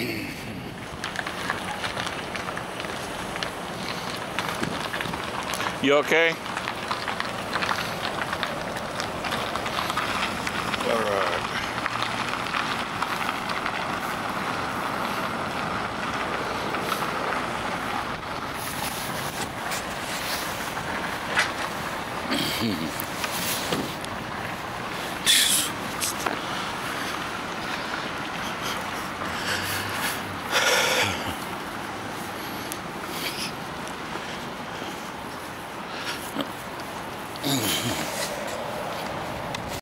You okay? All right. Mm-hmm. 嗯ん、